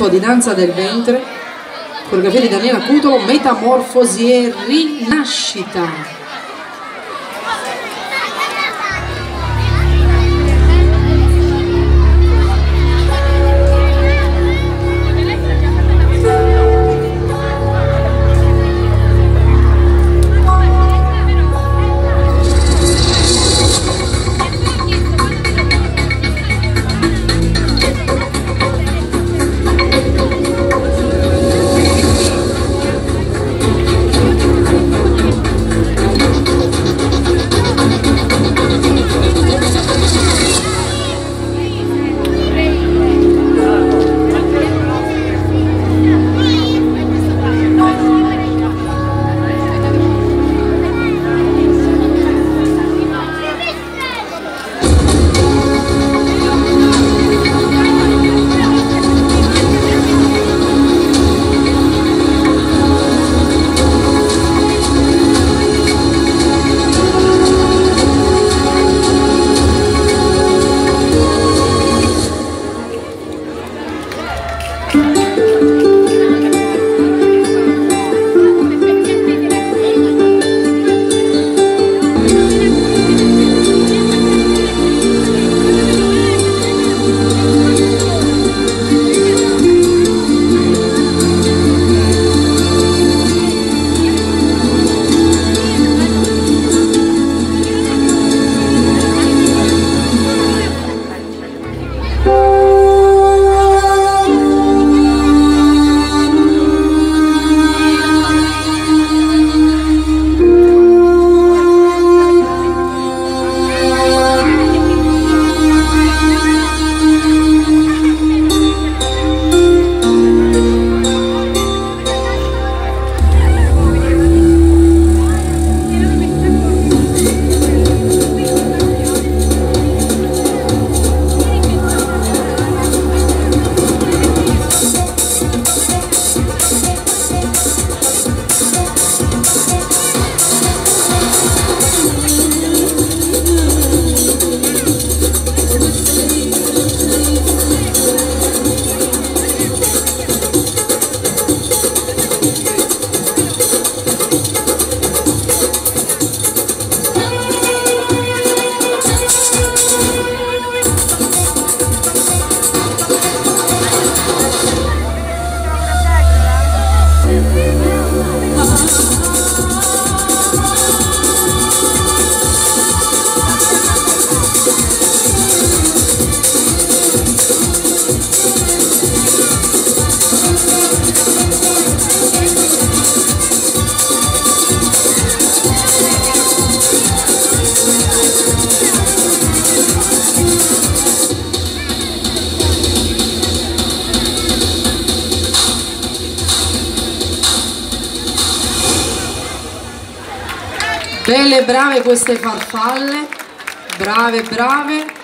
gruppo di danza del ventre, coreografia di Daniela Cutolo, Metamorfosi e Rinascita. Belle brave queste farfalle, brave brave.